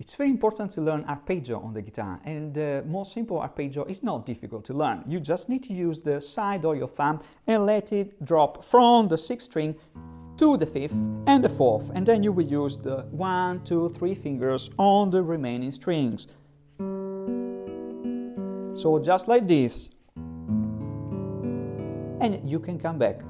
It's very important to learn arpeggio on the guitar, and the most simple arpeggio is not difficult to learn. You just need to use the side of your thumb and let it drop from the sixth string to the fifth and the fourth, and then you will use the one, two, three fingers on the remaining strings. So just like this, and you can come back